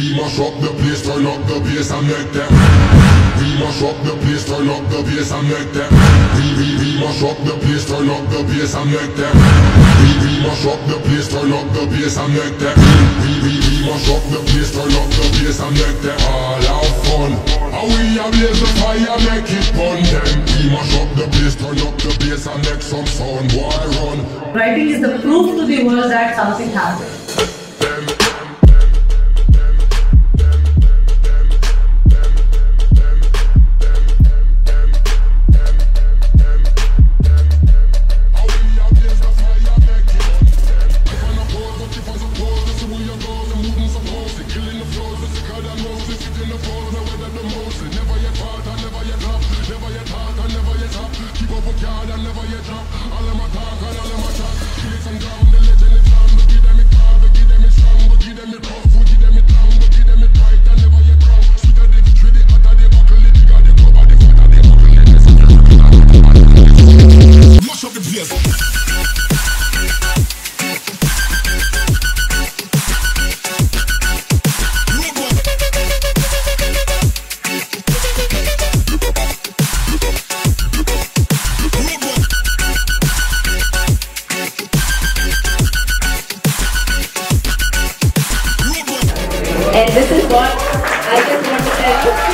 we mash up the place, turn up the bass and make them. We mash up the place, turn up the bass and make them. We we we mash up the place, turn up the bass and make them. We we mash up the place, turn up the bass and make them. We we we mash up the place, turn up the bass and make them all have fun. And we a blaze the fire, make it fun. Then we mash up the place, turn up the bass and make some sound. Boy run. Writing is the proof to the world that something happened. And this is what I just want to tell you.